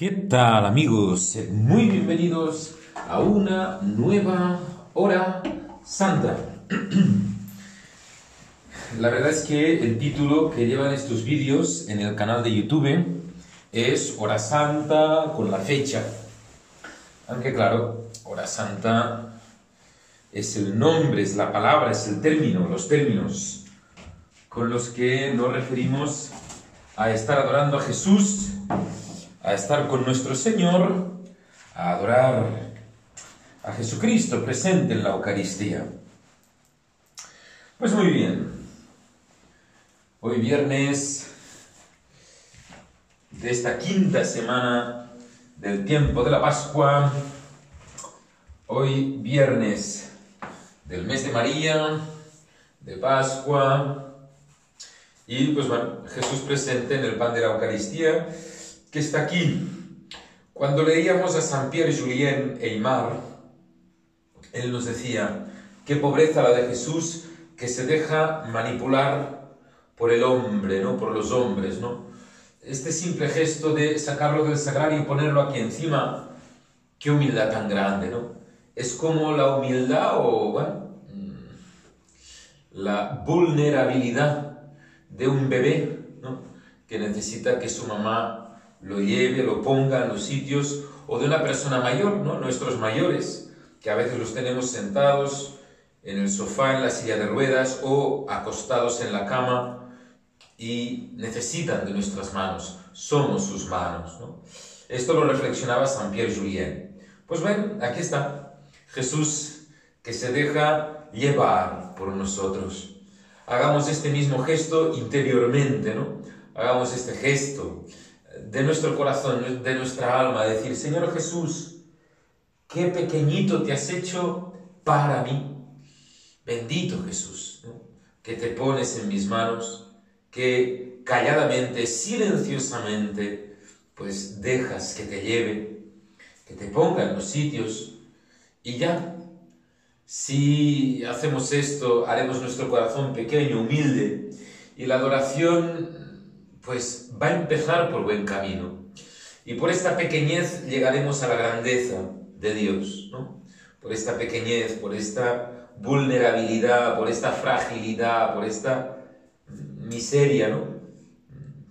¿Qué tal amigos? Muy bienvenidos a una nueva hora santa. La verdad es que el título que llevan estos vídeos en el canal de YouTube es Hora Santa con la fecha. Aunque claro, Hora Santa es el nombre, es la palabra, es el término, los términos con los que nos referimos a estar adorando a Jesús a estar con nuestro Señor, a adorar a Jesucristo presente en la Eucaristía. Pues muy bien, hoy viernes de esta quinta semana del tiempo de la Pascua, hoy viernes del mes de María, de Pascua, y pues bueno, Jesús presente en el pan de la Eucaristía, que está aquí. Cuando leíamos a San Pierre Julien Eymar, él nos decía, qué pobreza la de Jesús que se deja manipular por el hombre, ¿no? Por los hombres, ¿no? Este simple gesto de sacarlo del sagrario y ponerlo aquí encima, qué humildad tan grande, ¿no? Es como la humildad o, bueno, mm, la vulnerabilidad de un bebé, ¿no? Que necesita que su mamá lo lleve, lo ponga en los sitios, o de una persona mayor, ¿no? Nuestros mayores, que a veces los tenemos sentados en el sofá, en la silla de ruedas o acostados en la cama y necesitan de nuestras manos, somos sus manos, ¿no? Esto lo reflexionaba San Pierre Julien. Pues ven, aquí está, Jesús que se deja llevar por nosotros. Hagamos este mismo gesto interiormente, ¿no? Hagamos este gesto de nuestro corazón, de nuestra alma, decir, Señor Jesús, qué pequeñito te has hecho para mí. Bendito Jesús, que te pones en mis manos, que calladamente, silenciosamente, pues dejas que te lleve, que te ponga en los sitios y ya. Si hacemos esto, haremos nuestro corazón pequeño, humilde, y la adoración pues va a empezar por buen camino. Y por esta pequeñez llegaremos a la grandeza de Dios, ¿no? Por esta pequeñez, por esta vulnerabilidad, por esta fragilidad, por esta miseria, ¿no?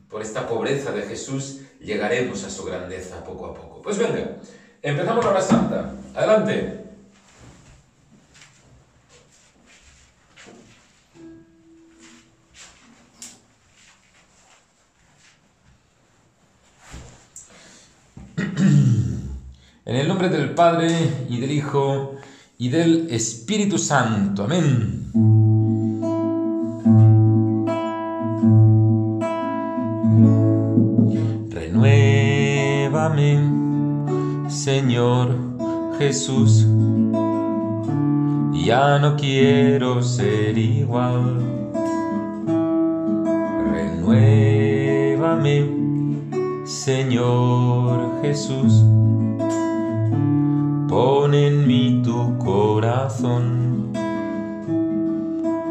Por esta pobreza de Jesús, llegaremos a su grandeza poco a poco. Pues venga, empezamos la hora santa. Adelante. En el nombre del Padre y del Hijo y del Espíritu Santo. Amén. Renuévame, Señor Jesús. Ya no quiero ser igual. Renuévame Señor Jesús, pon en mí tu corazón,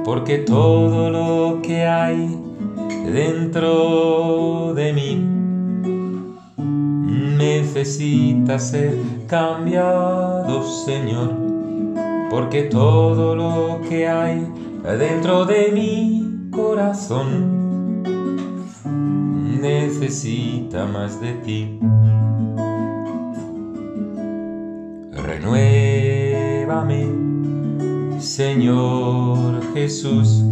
porque todo lo que hay dentro de mí necesita ser cambiado, Señor, porque todo lo que hay dentro de mi corazón necesita más de ti. Señor Jesús.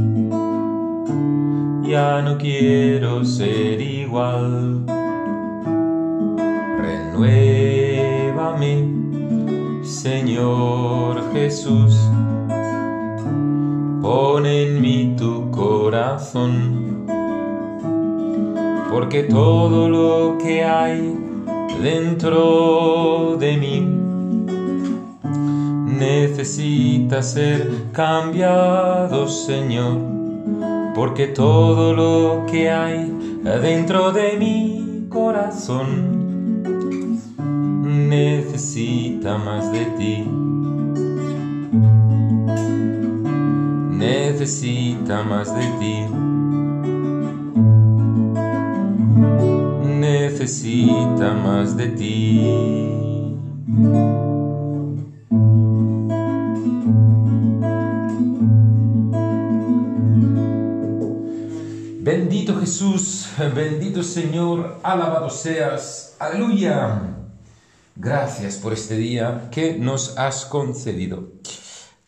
Ya no quiero ser igual. Renuévame, Señor Jesús. Pon en mí tu corazón porque todo lo que hay dentro de mí necesita ser cambiado, Señor, porque todo lo que hay dentro de mi corazón necesita más de ti. Necesita más de ti. necesita más de ti. Jesús, bendito Señor, alabado seas, aleluya. Gracias por este día que nos has concedido.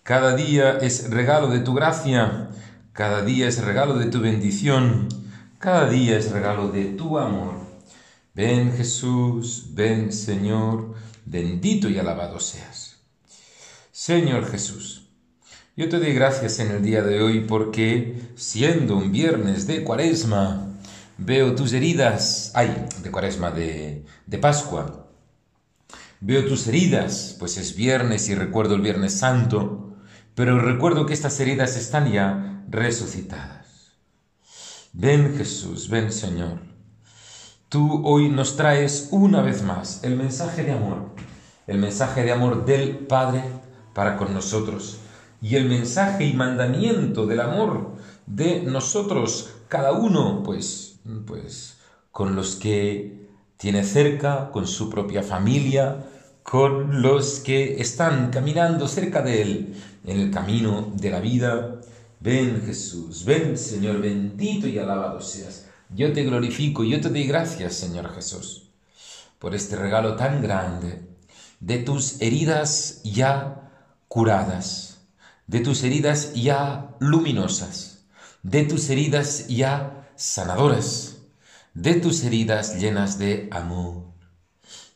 Cada día es regalo de tu gracia, cada día es regalo de tu bendición, cada día es regalo de tu amor. Ven Jesús, ven Señor, bendito y alabado seas. Señor Jesús, yo te doy gracias en el día de hoy porque, siendo un viernes de cuaresma, veo tus heridas, ay, de cuaresma, de, de Pascua, veo tus heridas, pues es viernes y recuerdo el Viernes Santo, pero recuerdo que estas heridas están ya resucitadas. Ven Jesús, ven Señor. Tú hoy nos traes una vez más el mensaje de amor, el mensaje de amor del Padre para con nosotros y el mensaje y mandamiento del amor de nosotros, cada uno, pues, pues, con los que tiene cerca, con su propia familia, con los que están caminando cerca de Él en el camino de la vida. Ven Jesús, ven Señor, bendito y alabado seas. Yo te glorifico, yo te doy gracias, Señor Jesús, por este regalo tan grande de tus heridas ya curadas de tus heridas ya luminosas, de tus heridas ya sanadoras, de tus heridas llenas de amor.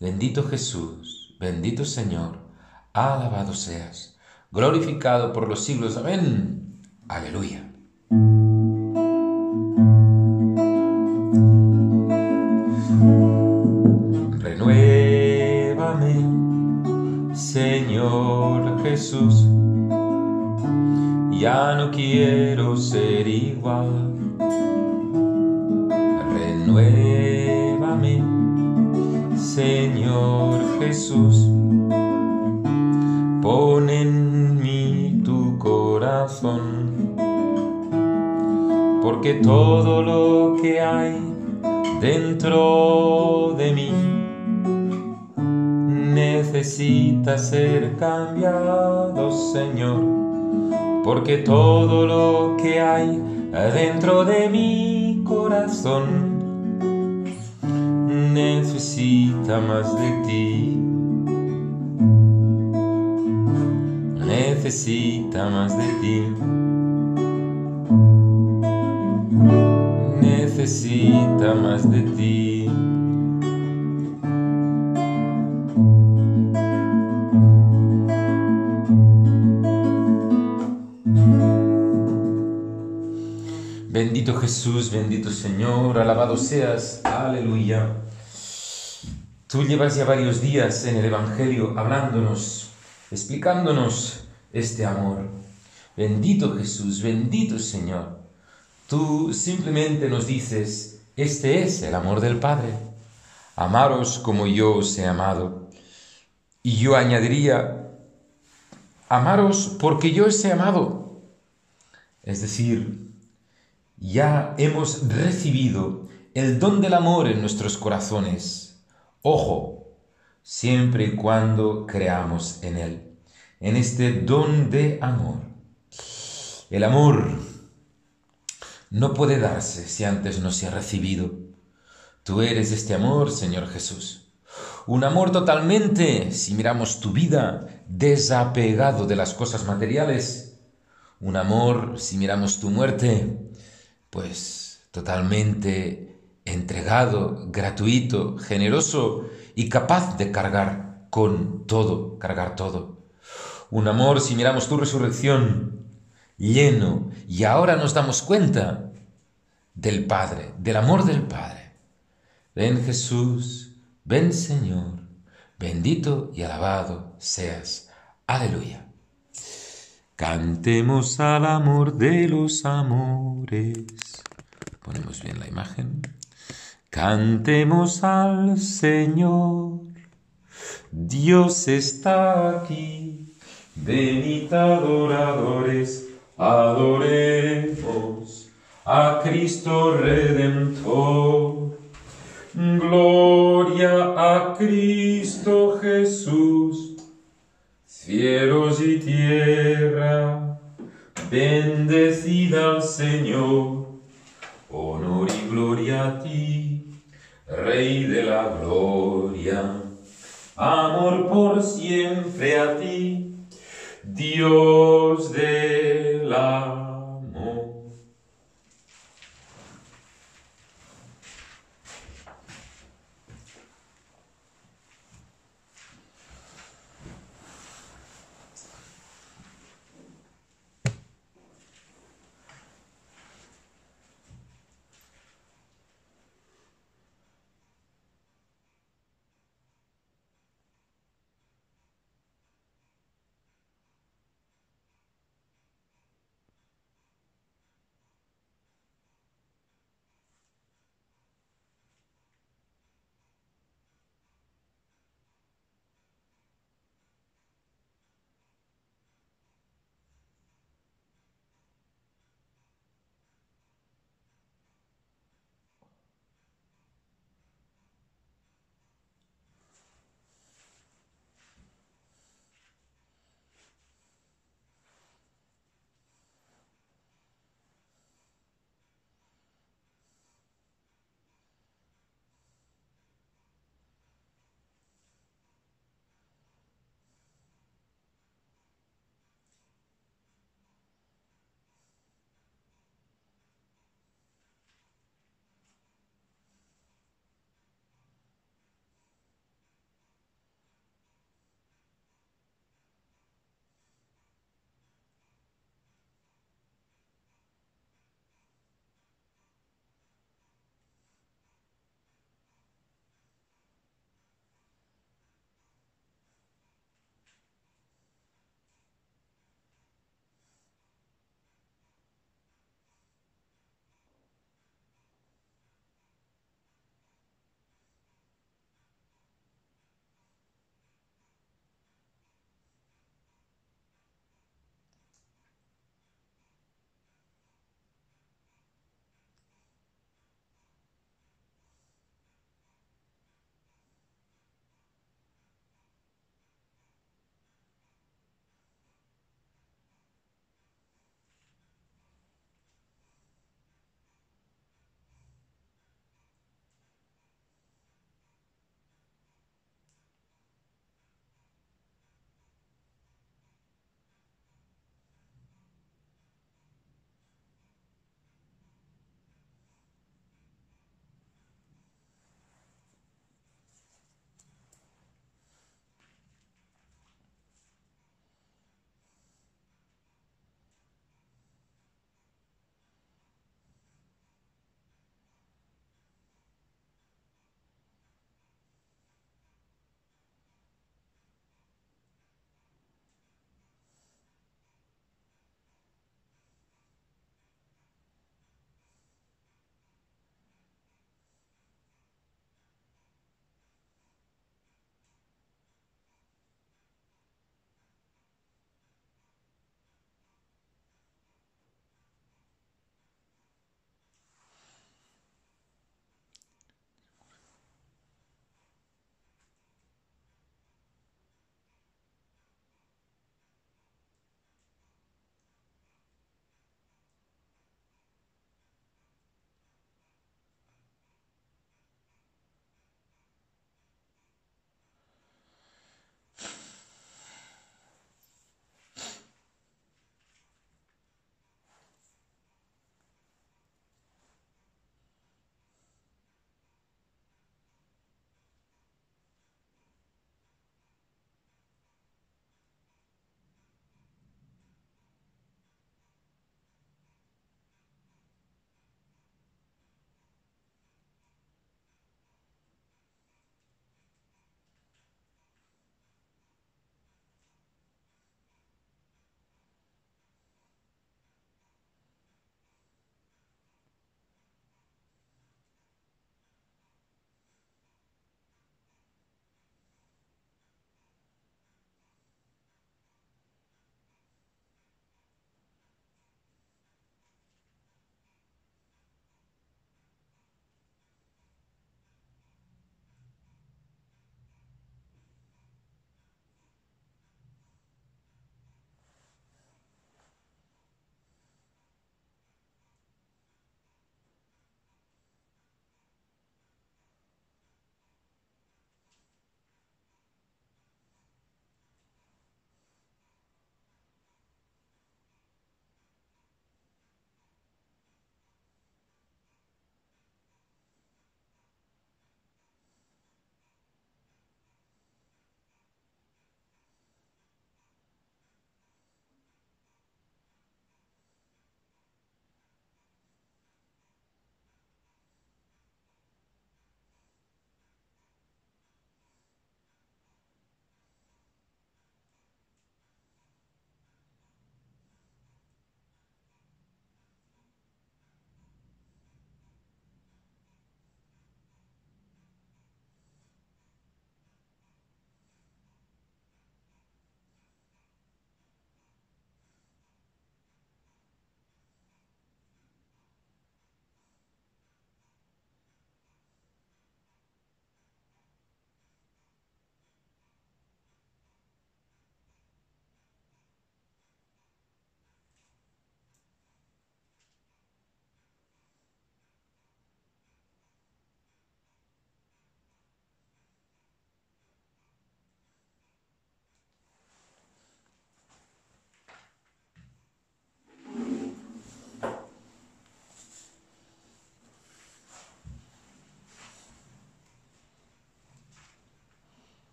Bendito Jesús, bendito Señor, alabado seas, glorificado por los siglos. Amén. Aleluya. Renuévame, Señor Jesús ya no quiero ser igual. Renuévame, Señor Jesús. Pon en mí tu corazón, porque todo lo que hay dentro de mí necesita ser cambiado, Señor porque todo lo que hay dentro de mi corazón necesita más de ti. Necesita más de ti. Necesita más de ti. Bendito Señor, alabado seas, aleluya. Tú llevas ya varios días en el Evangelio hablándonos, explicándonos este amor. Bendito Jesús, bendito Señor. Tú simplemente nos dices, este es el amor del Padre. Amaros como yo os he amado. Y yo añadiría, amaros porque yo os he amado. Es decir, ya hemos recibido el don del amor en nuestros corazones. Ojo, siempre y cuando creamos en él, en este don de amor. El amor no puede darse si antes no se ha recibido. Tú eres este amor, Señor Jesús. Un amor totalmente, si miramos tu vida, desapegado de las cosas materiales. Un amor, si miramos tu muerte, pues totalmente entregado, gratuito, generoso y capaz de cargar con todo, cargar todo. Un amor, si miramos tu resurrección, lleno, y ahora nos damos cuenta del Padre, del amor del Padre. Ven Jesús, ven Señor, bendito y alabado seas. Aleluya. Cantemos al amor de los amores. Ponemos bien la imagen. Cantemos al Señor. Dios está aquí. Venid adoradores, adoremos a Cristo Redentor. Gloria a Cristo Jesús. Cielos y tierra, bendecida al Señor. Honor y gloria a ti, Rey de la gloria. Amor por siempre a ti, Dios del amor.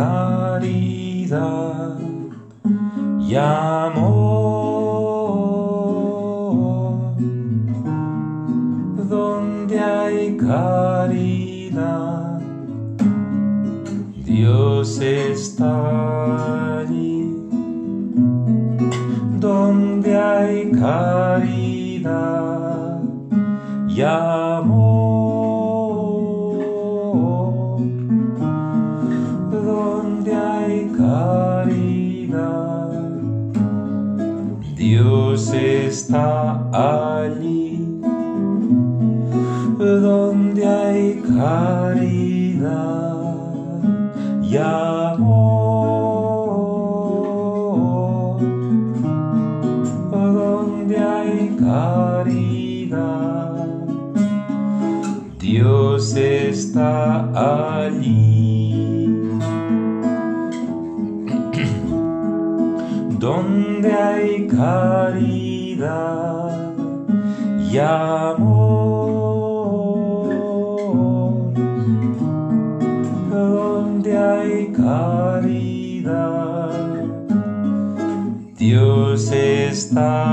Caridad y amor, donde hay caridad, Dios está allí, donde hay caridad y amor. Allí. Donde hay caridad y amor, donde hay caridad, Dios está allí. donde hay caridad y amor, donde hay caridad, Dios está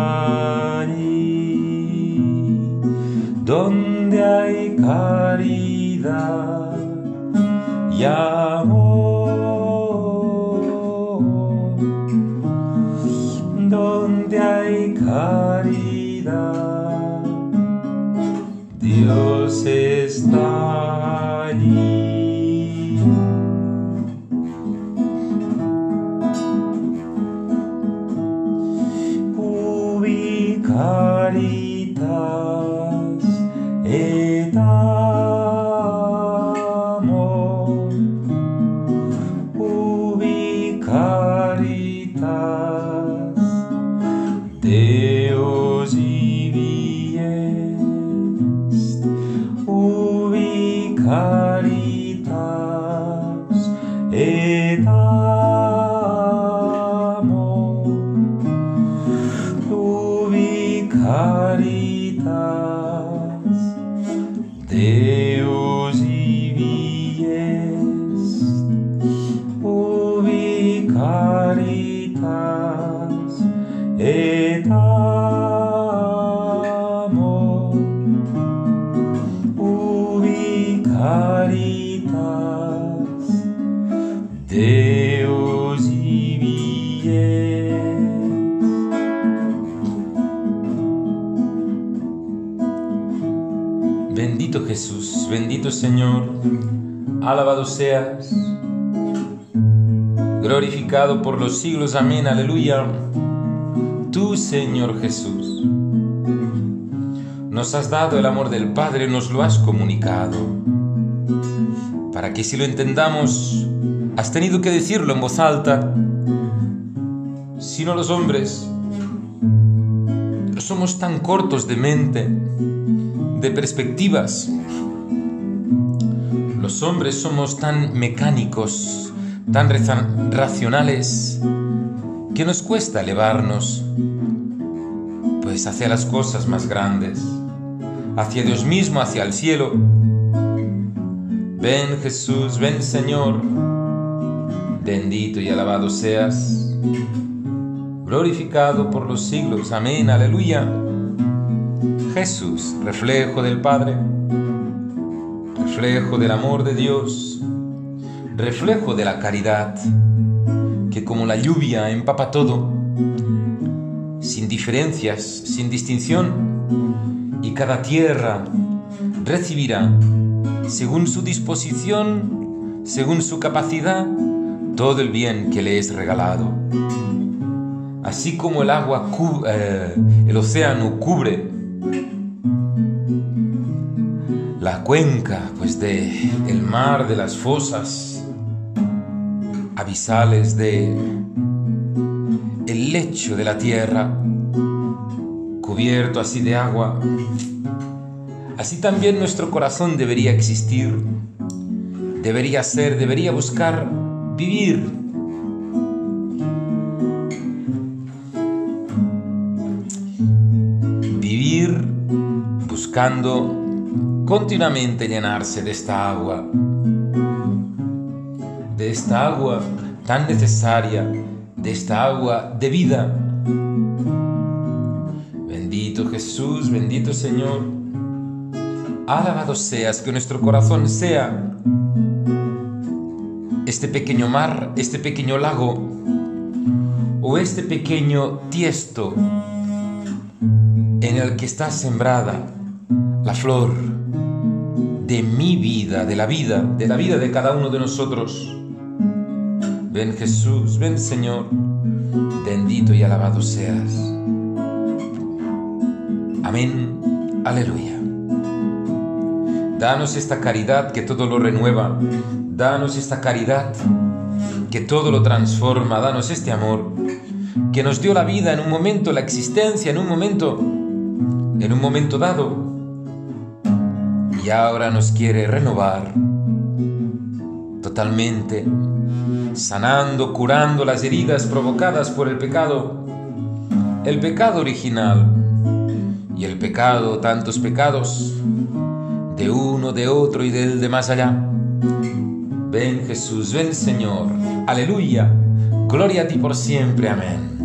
car. Alabado seas, glorificado por los siglos, amén, aleluya. Tú, Señor Jesús, nos has dado el amor del Padre, nos lo has comunicado, para que si lo entendamos, has tenido que decirlo en voz alta, si no los hombres somos tan cortos de mente, de perspectivas. Los hombres somos tan mecánicos, tan racionales, que nos cuesta elevarnos, pues hacia las cosas más grandes, hacia Dios mismo, hacia el cielo. Ven Jesús, ven Señor, bendito y alabado seas, glorificado por los siglos, amén, aleluya. Jesús, reflejo del Padre, reflejo del amor de Dios, reflejo de la caridad, que como la lluvia empapa todo, sin diferencias, sin distinción, y cada tierra recibirá, según su disposición, según su capacidad, todo el bien que le es regalado. Así como el agua, eh, el océano cubre la cuenca pues de el mar de las fosas abisales de el lecho de la tierra cubierto así de agua. Así también nuestro corazón debería existir debería ser debería buscar vivir. Vivir buscando continuamente llenarse de esta agua, de esta agua tan necesaria, de esta agua de vida. Bendito Jesús, bendito Señor. Alabado seas, que nuestro corazón sea este pequeño mar, este pequeño lago o este pequeño tiesto en el que está sembrada la flor de mi vida, de la vida, de la vida de cada uno de nosotros. Ven Jesús, ven Señor, bendito y alabado seas. Amén, aleluya. Danos esta caridad que todo lo renueva, danos esta caridad que todo lo transforma, danos este amor que nos dio la vida en un momento, la existencia en un momento, en un momento dado, y ahora nos quiere renovar totalmente, sanando, curando las heridas provocadas por el pecado, el pecado original y el pecado, tantos pecados, de uno, de otro y del de más allá. Ven Jesús, ven Señor, aleluya, gloria a ti por siempre, amén.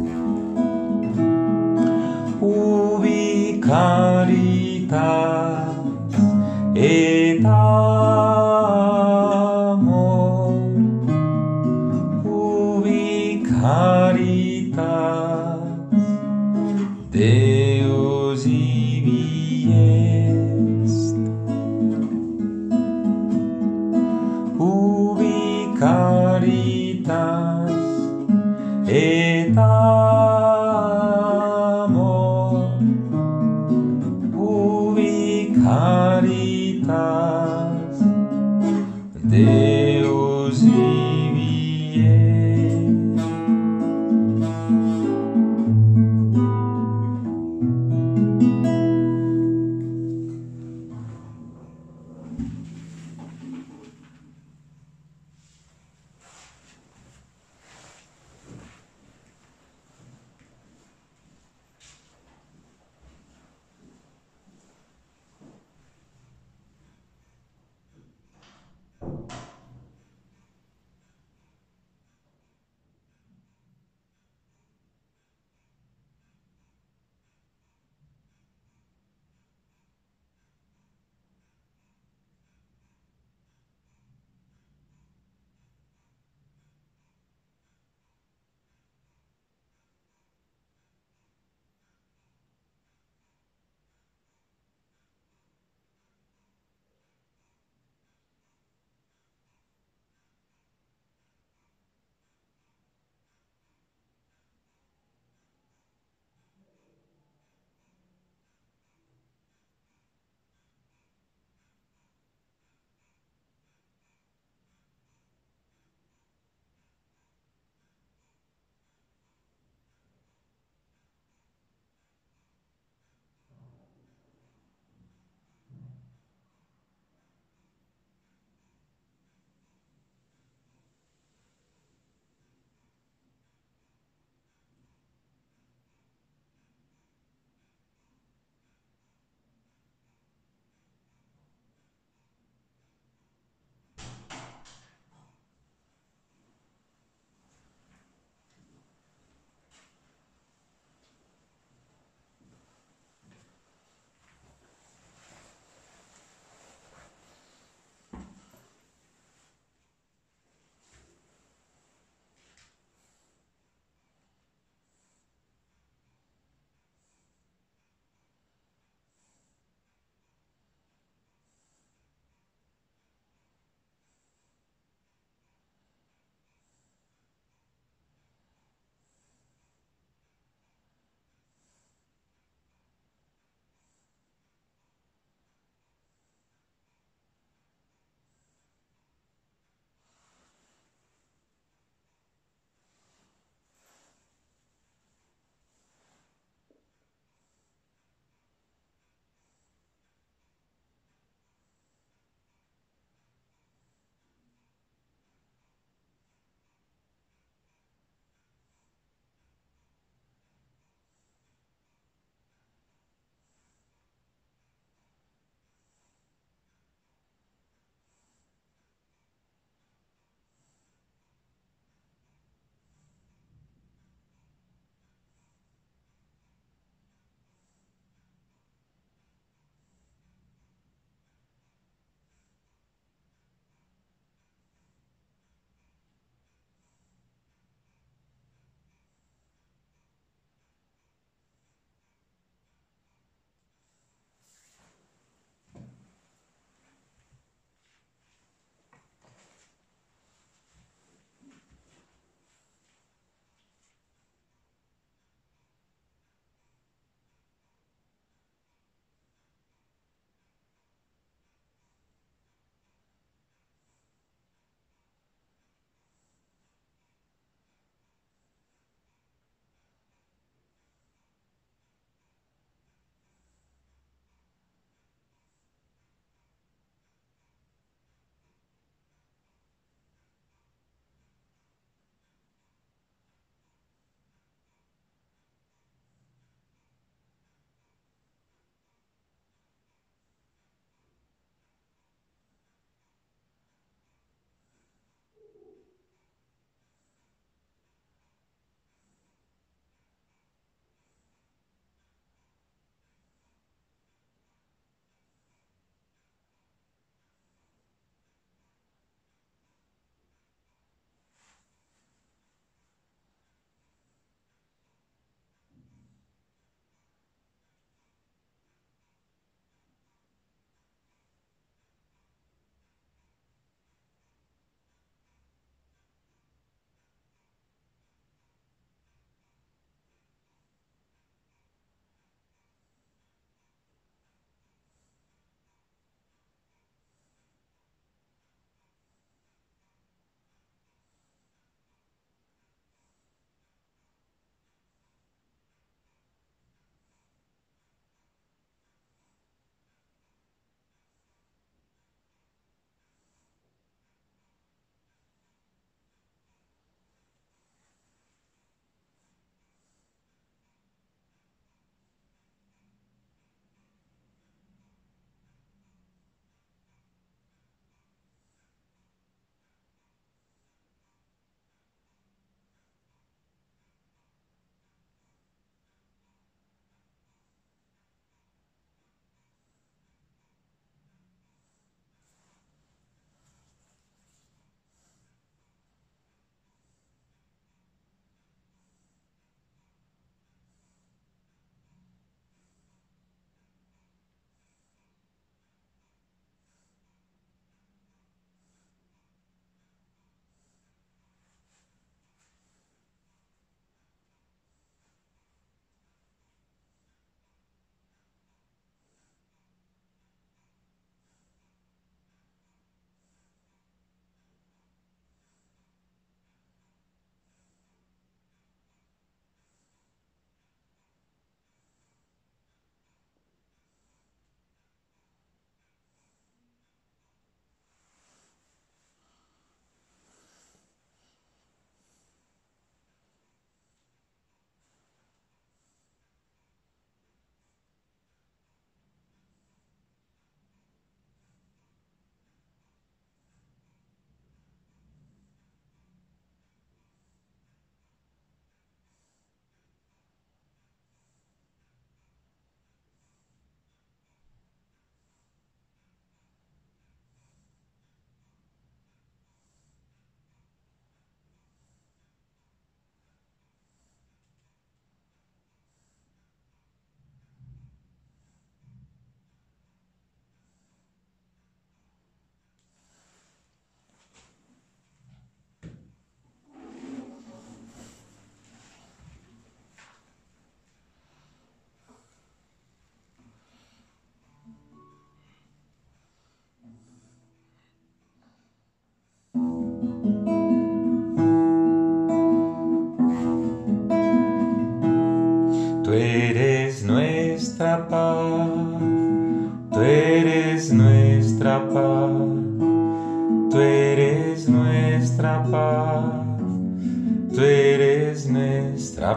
Ubi 得たも光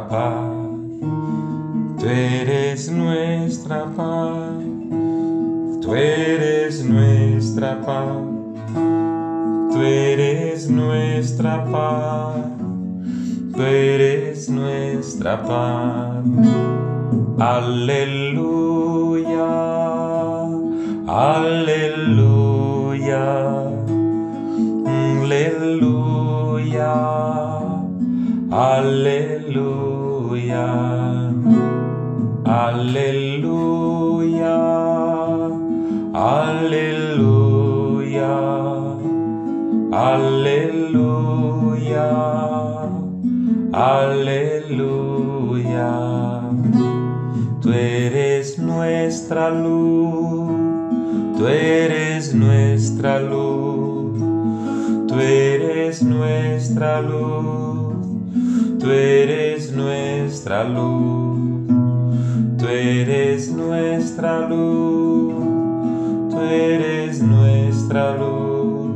paz, tú eres nuestra paz, tú eres nuestra paz, tú eres nuestra paz. Tú eres nuestra paz. Aleluya, aleluya, aleluya, aleluya, aleluya, aleluya, aleluya. Aleluya. Tú eres nuestra luz, tú eres nuestra luz, tú eres nuestra luz, tú eres nuestra luz, tú eres nuestra luz, tú eres nuestra luz,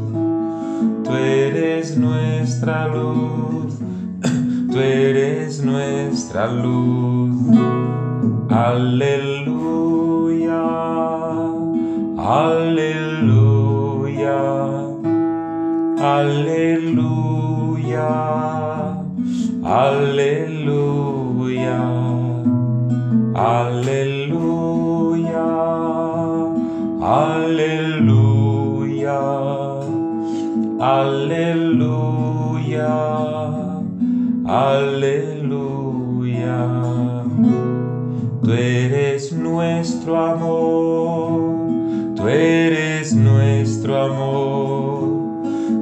tú eres nuestra luz tú eres nuestra luz. Aleluya, aleluya, aleluya, aleluya, aleluya, aleluya, aleluya. Aleluya. Tú eres nuestro amor, tú eres nuestro amor,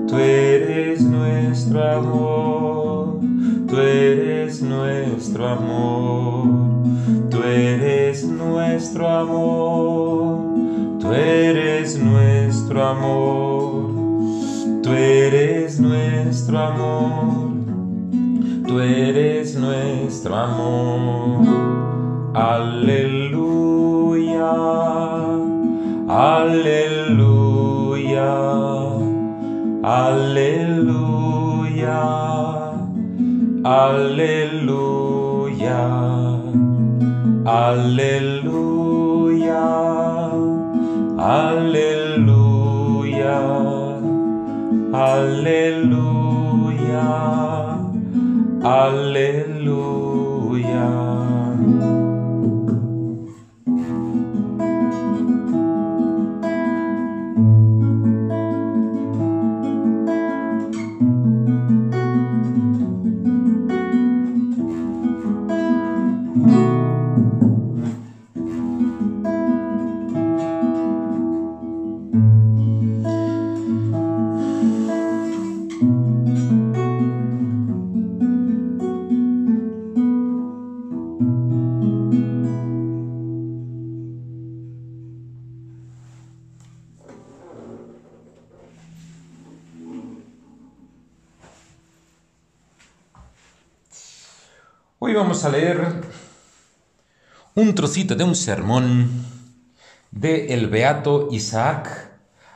tú eres nuestro amor, tú eres nuestro amor, amor, tú eres nuestro amor. Tú eres nuestro amor. Aleluya, aleluya, aleluya, aleluya, aleluya, aleluya, aleluya. Aleluya. A leer un trocito de un sermón de el beato Isaac,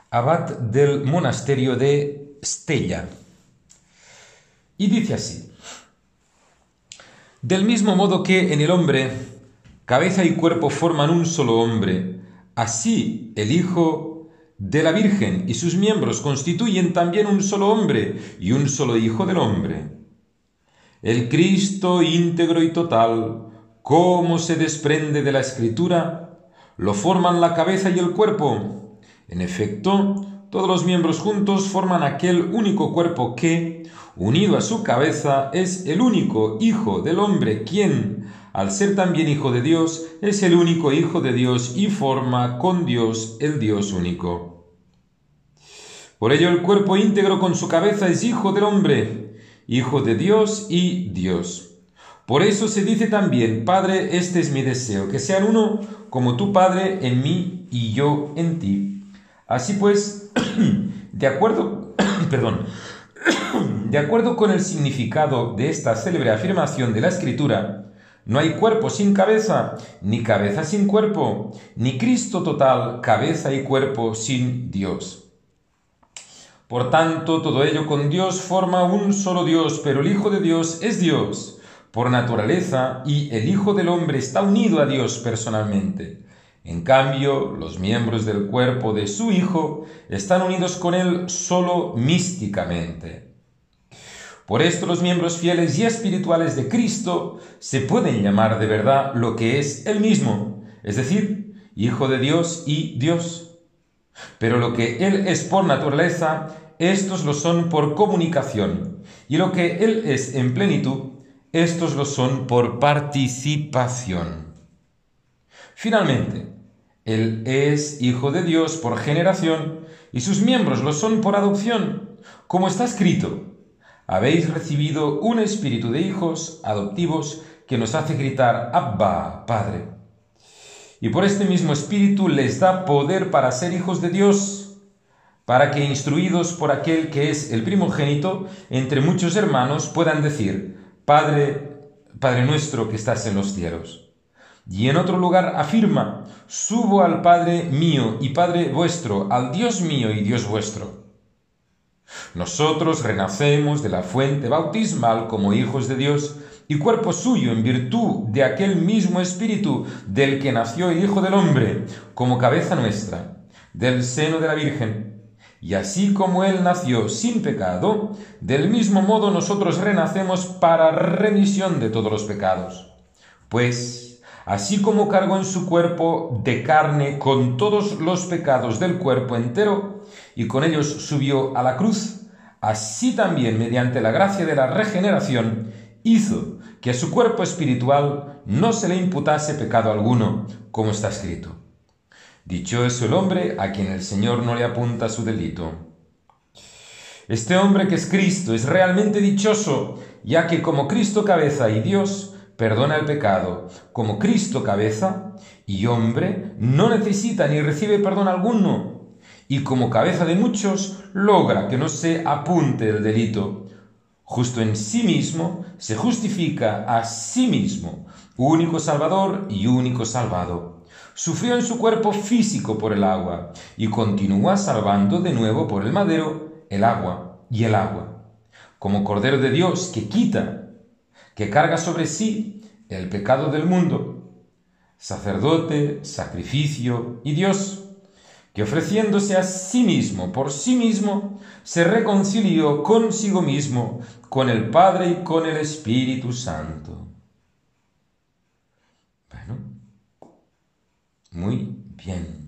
abad del monasterio de Stella. Y dice así: Del mismo modo que en el hombre cabeza y cuerpo forman un solo hombre, así el Hijo de la Virgen y sus miembros constituyen también un solo hombre y un solo Hijo del hombre. El Cristo íntegro y total, ¿cómo se desprende de la escritura? Lo forman la cabeza y el cuerpo. En efecto, todos los miembros juntos forman aquel único cuerpo que, unido a su cabeza, es el único Hijo del hombre, quien, al ser también Hijo de Dios, es el único Hijo de Dios y forma con Dios el Dios único. Por ello el cuerpo íntegro con su cabeza es Hijo del hombre, Hijo de Dios y Dios. Por eso se dice también, Padre, este es mi deseo, que sean uno como tu Padre en mí y yo en ti. Así pues, de acuerdo, perdón, de acuerdo con el significado de esta célebre afirmación de la Escritura, No hay cuerpo sin cabeza, ni cabeza sin cuerpo, ni Cristo total, cabeza y cuerpo sin Dios. Por tanto, todo ello con Dios forma un solo Dios, pero el Hijo de Dios es Dios por naturaleza y el Hijo del Hombre está unido a Dios personalmente. En cambio, los miembros del cuerpo de su Hijo están unidos con Él solo místicamente. Por esto los miembros fieles y espirituales de Cristo se pueden llamar de verdad lo que es Él mismo, es decir, Hijo de Dios y Dios. Pero lo que Él es por naturaleza, estos lo son por comunicación, y lo que Él es en plenitud, estos lo son por participación. Finalmente, Él es Hijo de Dios por generación y sus miembros lo son por adopción, como está escrito. Habéis recibido un espíritu de hijos adoptivos que nos hace gritar Abba, Padre. Y por este mismo espíritu les da poder para ser hijos de Dios, para que instruidos por aquel que es el primogénito entre muchos hermanos puedan decir, Padre, Padre nuestro que estás en los cielos. Y en otro lugar afirma, subo al Padre mío y Padre vuestro, al Dios mío y Dios vuestro. Nosotros renacemos de la fuente bautismal como hijos de Dios y cuerpo suyo en virtud de aquel mismo espíritu del que nació el Hijo del Hombre como cabeza nuestra, del seno de la Virgen y así como Él nació sin pecado, del mismo modo nosotros renacemos para remisión de todos los pecados. Pues, así como cargó en su cuerpo de carne con todos los pecados del cuerpo entero, y con ellos subió a la cruz, así también mediante la gracia de la regeneración hizo que a su cuerpo espiritual no se le imputase pecado alguno, como está escrito. Dicho es el hombre a quien el Señor no le apunta su delito. Este hombre que es Cristo es realmente dichoso, ya que como Cristo cabeza y Dios perdona el pecado, como Cristo cabeza y hombre no necesita ni recibe perdón alguno, y como cabeza de muchos logra que no se apunte el delito. Justo en sí mismo se justifica a sí mismo, único Salvador y único salvado sufrió en su cuerpo físico por el agua y continúa salvando de nuevo por el madero el agua y el agua, como Cordero de Dios que quita, que carga sobre sí el pecado del mundo, sacerdote, sacrificio y Dios, que ofreciéndose a sí mismo por sí mismo, se reconcilió consigo mismo, con el Padre y con el Espíritu Santo. Muy bien.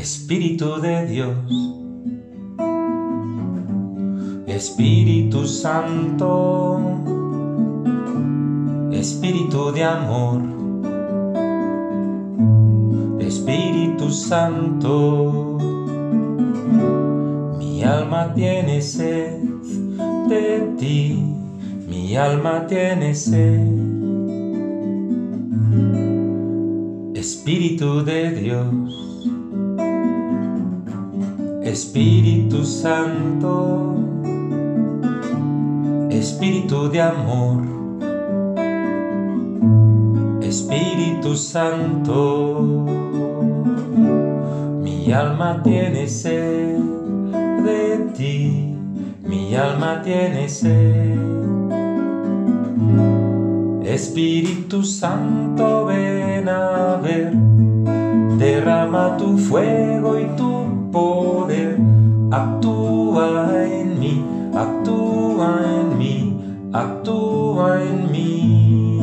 Espíritu de Dios, Espíritu Santo, Espíritu de amor, Espíritu Santo, mi alma tiene sed de ti, mi alma tiene sed. Espíritu de Dios, Espíritu Santo, Espíritu de amor, Espíritu Santo, mi alma tiene sed de ti, mi alma tiene sed. Espíritu Santo, ven a ver, derrama tu fuego y tu poder, actúa en mí, actúa en mí, actúa en mí.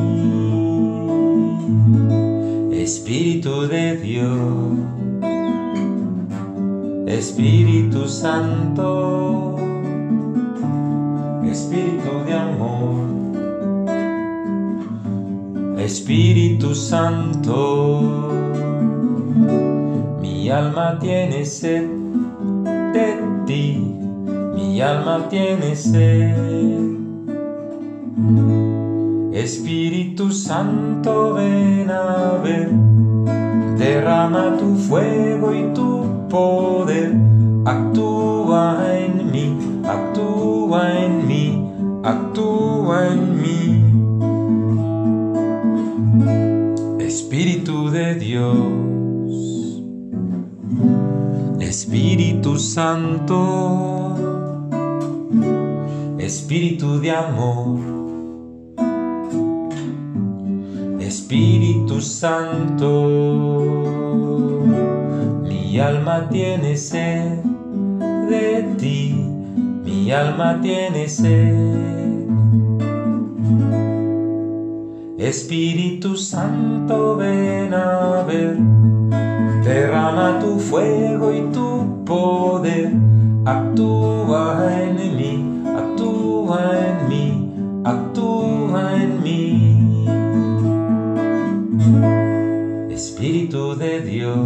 Espíritu de Dios, Espíritu Santo, Espíritu de amor. Espíritu Santo, mi alma tiene sed de ti, mi alma tiene sed. Espíritu Santo, ven a ver, derrama tu fuego y tu poder, actúa en mí, actúa en mí, Santo, Espíritu de amor, Espíritu Santo, mi alma tiene sed de ti, mi alma tiene sed. Espíritu Santo, ven a ver, derrama tu fuego y tu poder, actúa en mí, actúa en mí, actúa en mí. Espíritu de Dios,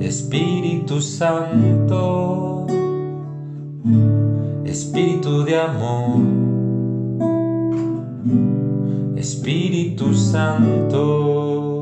Espíritu Santo, Espíritu de amor. Espíritu Santo.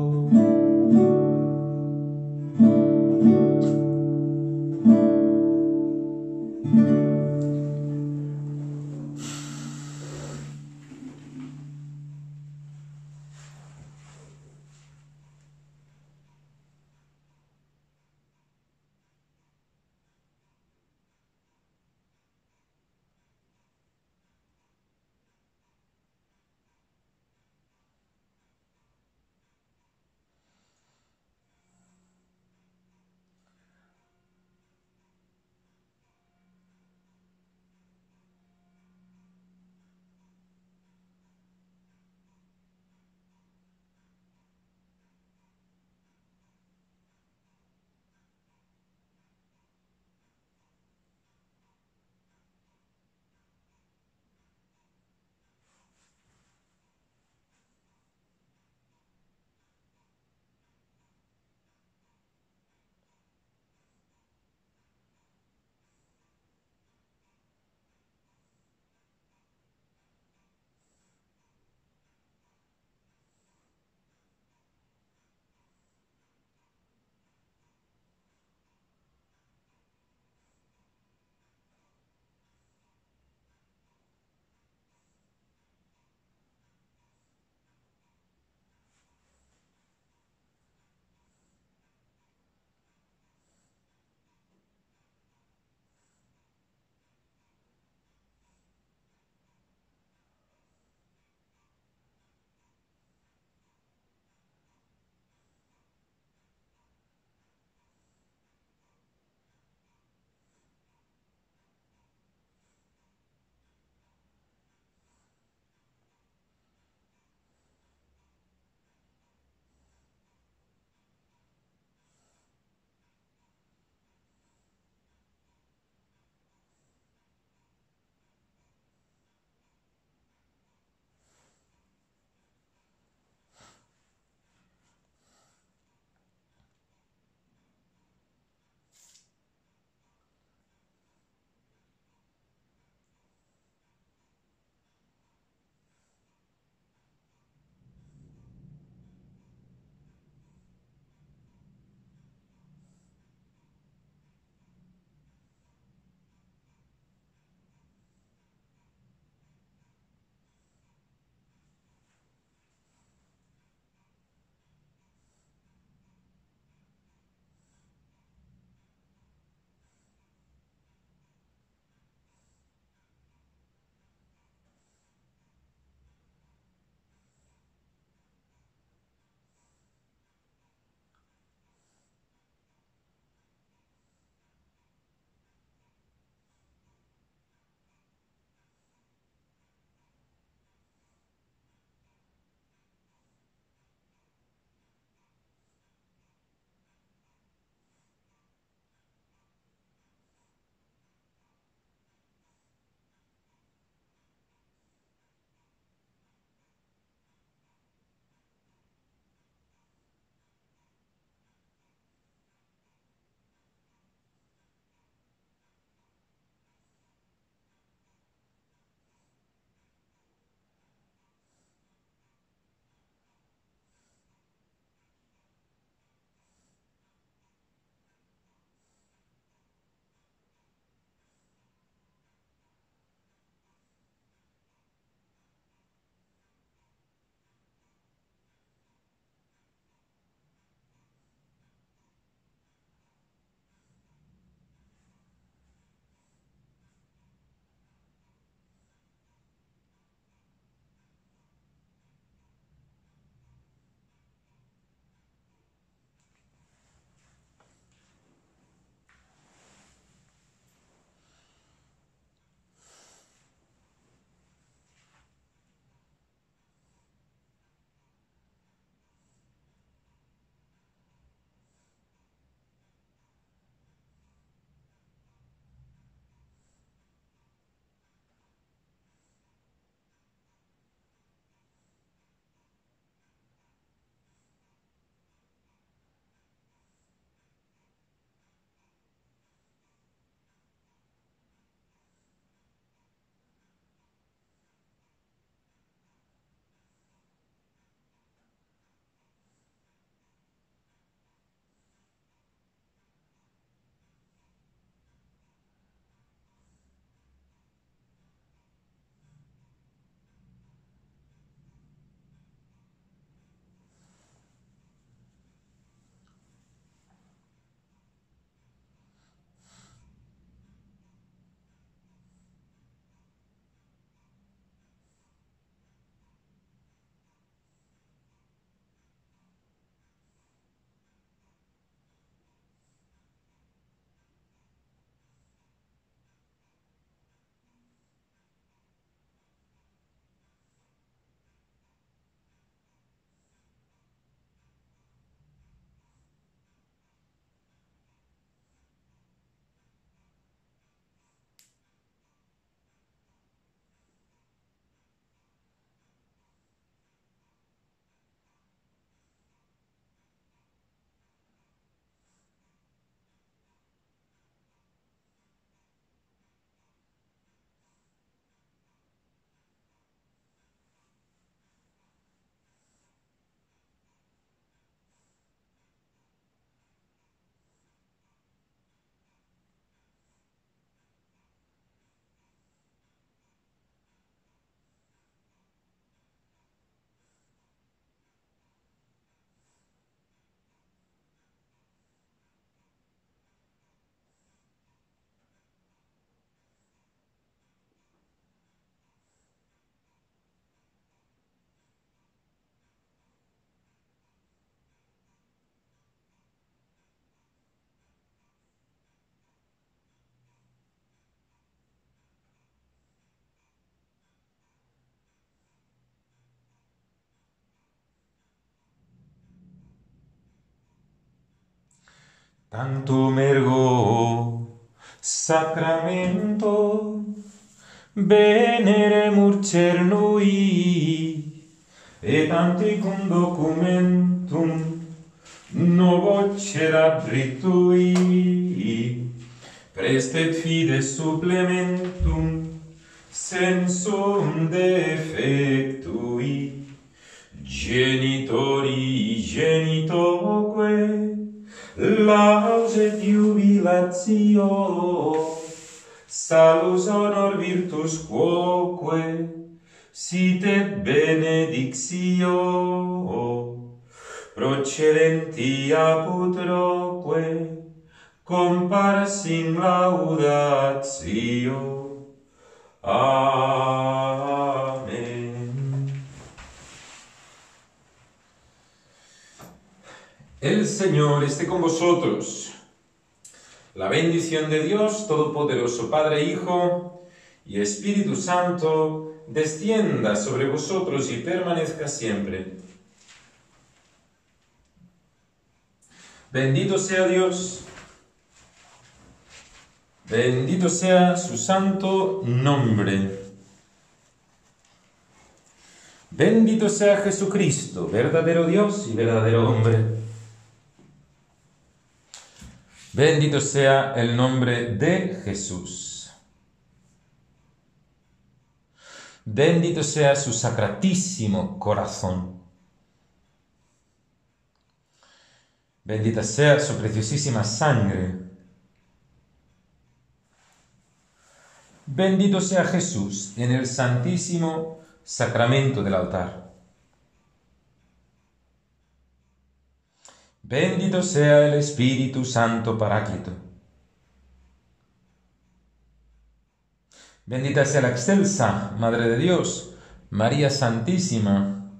Tantum ergo sacramento veneremur cernui et anticum documentum novo cerabritui prestet fides supplementum sensum defectui. Genitori genitoque lauset jubilatio, salus honor virtus quoque, sitet benedictio, procedenti aputroque, comparas in laudatio. Amen. El Señor esté con vosotros. La bendición de Dios Todopoderoso, Padre, Hijo y Espíritu Santo, descienda sobre vosotros y permanezca siempre. Bendito sea Dios. Bendito sea su santo nombre. Bendito sea Jesucristo, verdadero Dios y verdadero hombre. Bendito sea el nombre de Jesús. Bendito sea su sacratísimo corazón. Bendita sea su preciosísima sangre. Bendito sea Jesús en el santísimo sacramento del altar. Bendito sea el Espíritu Santo Paráclito. Bendita sea la excelsa Madre de Dios, María Santísima.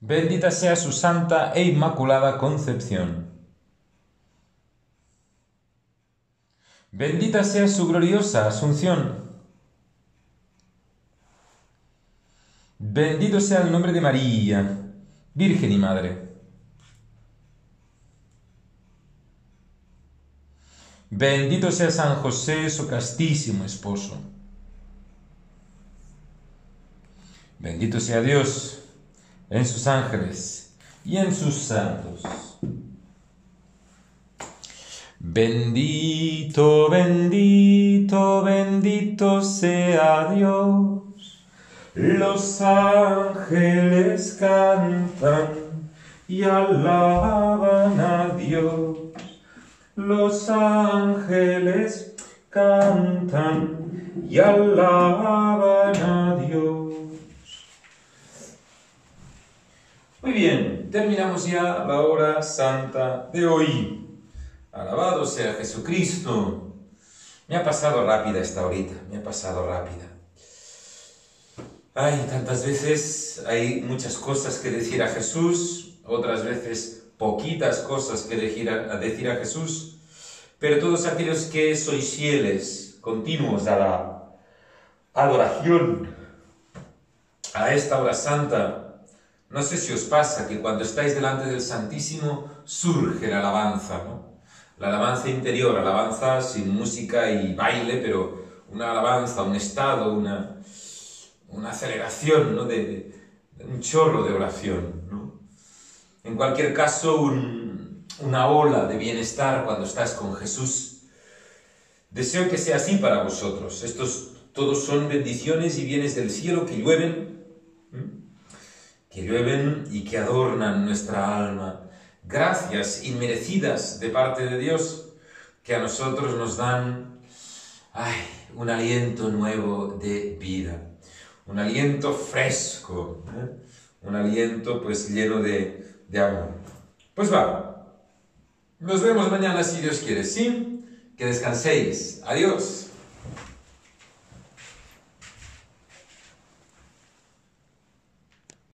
Bendita sea su santa e inmaculada concepción. Bendita sea su gloriosa asunción. Bendito sea el nombre de María, Virgen y Madre. Bendito sea San José, su castísimo esposo. Bendito sea Dios en sus ángeles y en sus santos. Bendito, bendito, bendito sea Dios los ángeles cantan y alaban a Dios. Los ángeles cantan y alaban a Dios. Muy bien, terminamos ya la hora santa de hoy. Alabado sea Jesucristo. Me ha pasado rápida esta horita, me ha pasado rápida. Ay, tantas veces hay muchas cosas que decir a Jesús, otras veces poquitas cosas que decir a, decir a Jesús, pero todos aquellos que sois fieles, continuos a la adoración, a esta hora santa, no sé si os pasa que cuando estáis delante del Santísimo surge la alabanza, ¿no? La alabanza interior, alabanza sin música y baile, pero una alabanza, un estado, una, una aceleración, ¿no? de, un chorro de oración. ¿no? En cualquier caso, una ola de bienestar cuando estás con Jesús. Deseo que sea así para vosotros. Estos todos son bendiciones y bienes del cielo que llueven, que llueven y que adornan nuestra alma. Gracias inmerecidas de parte de Dios que a nosotros nos dan ay, un aliento nuevo de vida un aliento fresco, ¿eh? un aliento pues lleno de, de amor. Pues va, nos vemos mañana si Dios quiere, ¿sí? Que descanséis. Adiós.